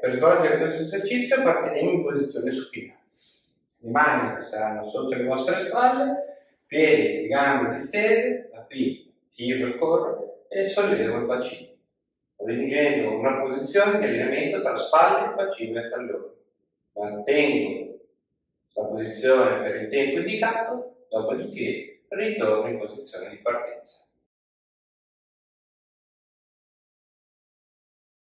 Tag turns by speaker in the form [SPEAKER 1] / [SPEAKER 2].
[SPEAKER 1] per svolgere questo esercizio partiremo in posizione supina. Le mani saranno sotto le vostre spalle, piedi e gambe distese, da qui tiro il corpo e sollevo il bacino, raggiungendo una posizione di allineamento tra spalle, bacino e tallone. Mantengo la posizione per il tempo indicato, dopodiché ritorno in posizione di partenza.